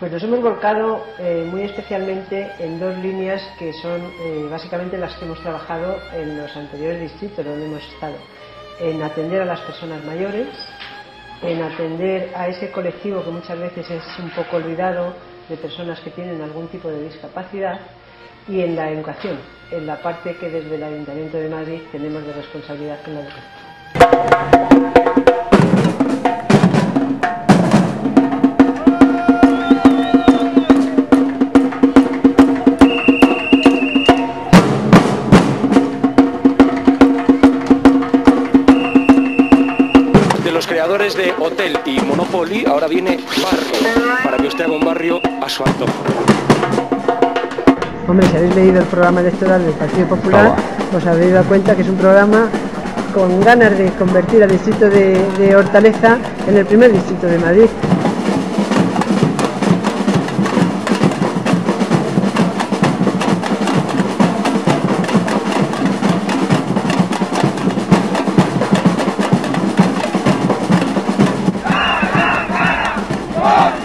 Pues nos hemos volcado eh, muy especialmente en dos líneas que son eh, básicamente las que hemos trabajado en los anteriores distritos donde hemos estado. En atender a las personas mayores, en atender a ese colectivo que muchas veces es un poco olvidado de personas que tienen algún tipo de discapacidad y en la educación, en la parte que desde el Ayuntamiento de Madrid tenemos de responsabilidad con la educación. De hotel y Monopoly, ahora viene barrio, para que usted haga un barrio a su antojo. Hombre, si habéis leído el programa electoral del Partido Popular, os habréis dado cuenta que es un programa con ganas de convertir al distrito de, de Hortaleza en el primer distrito de Madrid. Rock!